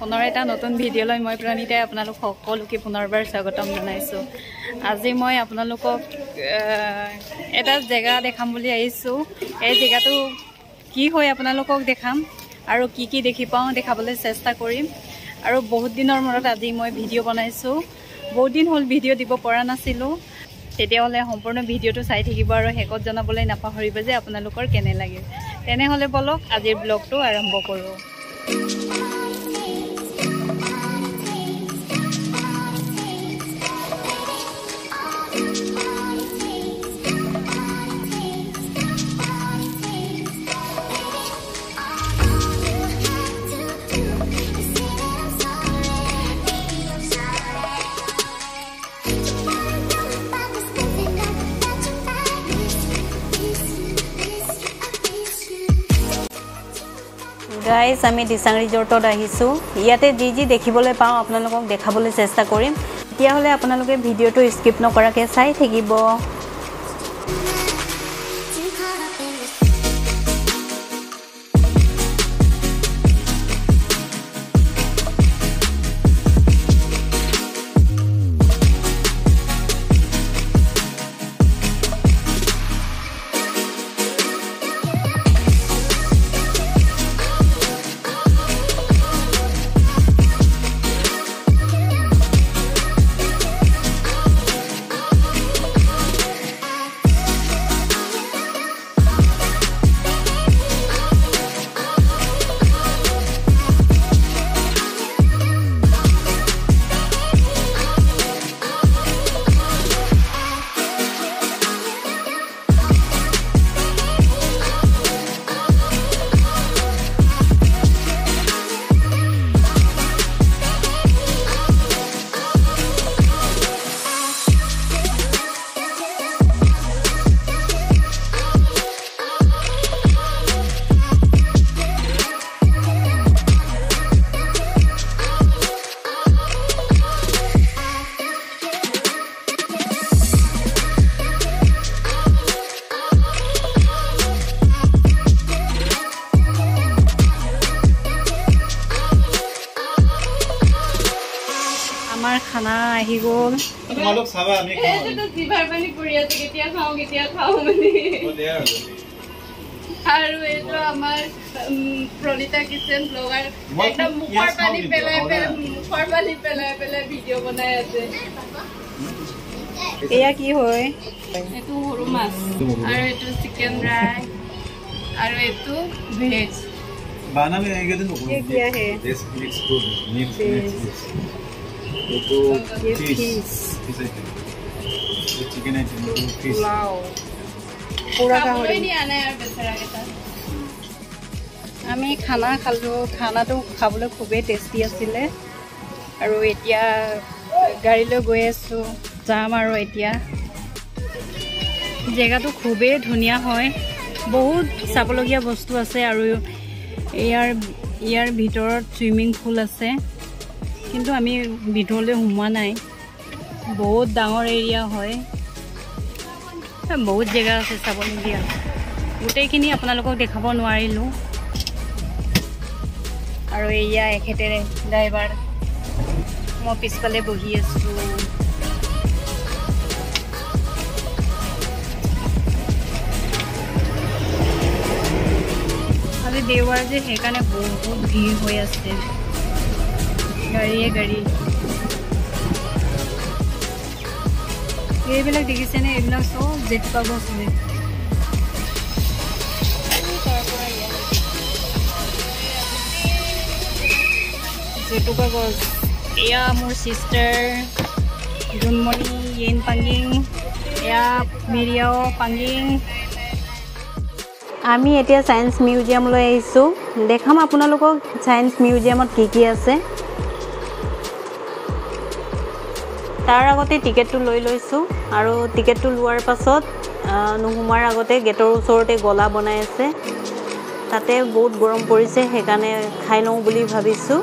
পুনৰ এটা নতুন ভিডিঅ'লৈ মই প্ৰণীতাই আপোনালোক সকলোকে পুনৰবাৰ স্বাগতম জনাইছোঁ। আজি মই আপোনালোকক এটা জেগা দেখাম বুলি আহিছোঁ। এই জেগাটো কি হয় আপোনালোকক দেখাম আৰু কি কি দেখি পাওঁ দেখাবলৈ চেষ্টা কৰিম। আৰু বহুত দিনৰ মূৰত আজি মই ভিডিঅ' বনাইছোঁ। বহুত দিন হ'ল ভিডিঅ' দিব পৰা নাছিলোঁ। তেতিয়াহ'লে সম্পূৰ্ণ ভিডিঅ'টো চাই থাকিব আৰু শেষত জনাবলৈ নাপাহৰিব যে আপোনালোকৰ কেনে লাগে। তেনেহ'লে বলক আজিৰ ব্লগটো আৰম্ভ কৰোঁ। গাইজ আমি দিচাং ৰিজৰ্টত আহিছোঁ। ইয়াতে যি যি দেখিবলৈ পাওঁ আপোনালোকক দেখাবলৈ চেষ্টা কৰিম। তেতিয়াহ'লে আপোনালোকে ভিডিঅ'টো স্কিপ নকৰাকৈ চাই থাকিব। মানে হ'ব দিয়া আৰু। আৰু এইটো আমাৰ উম, প্ৰণীতা কিচেন ব্লগাৰ মই একদম ইয়াত মুখৰ চাওঁ পানী কিন্তু, পেলাই হয় পেলাই না? মুখৰ পানী পেলাই পেলাই ভিডিঅ' বনাই আছে এয়া কি হয় এইটো সৰু মাছ আৰু এইটো চিকেন ড্ৰাই আৰু এইটো ভেজ বানা আমি এইকেইদিন নকৰোঁ। ये क्या है? এইটো. এইটো পুৰা গাহৰি আমি খানা খালোঁ খানাটো খাবলৈ খুবেই টেষ্টি আছিলে আৰু এতিয়া গাড়ীলৈ গৈ আছোঁ যাম আৰু এতিয়া জেগাটো খুবেই ধুনীয়া হয় বহুত চাবলগীয়া বস্তু আছে আৰু ইয়াৰ ইয়াৰ ভিতৰত চুইমিং পুল আছে কিন্তু আমি ভিতৰলৈ সোমোৱা নাই। বহুত ডাঙৰ এৰিয়া হয়। বহুত জেগা আছে চাবলগীয়া। গোটেইখিনি আপোনালোকক দেখাব নোৱাৰিলোঁ। আৰু এয়া এখেতেৰে ড্ৰাইভাৰ। মই পিছফালে বহি আছোঁ। আজি দেওবাৰ যে সেইকাৰণে বহুত ভিৰ হৈ আছে। গাড়ীয়ে গাড়ী। এইবিলাক দেখিছেনে? এইবিলাক চব জেতুকা গছ হয় জেতুকা গছ। এয়া মোৰ চিষ্টাৰ জোনমণি য়েন পাঙ্গিং। এয়া মিৰিয়াও পাঙ্গিং। আমি এতিয়া ছায়েন্স মিউজিয়ামলৈ আহিছোঁ। দেখাম আপোনালোকক ছায়েন্স মিউজিয়ামত কি কি আছে। তাৰ আগতে টিকেটটো লৈ লৈছোঁ আৰু টিকেটটো লোৱাৰ পাছত আহ, নোসোমোৱাৰ আগতে গেটৰ ওচৰতে গলা বনাই আছে। তাতে বহুত গৰম পৰিছে সেইকাৰণে খাই লওঁ বুলি ভাবিছোঁ।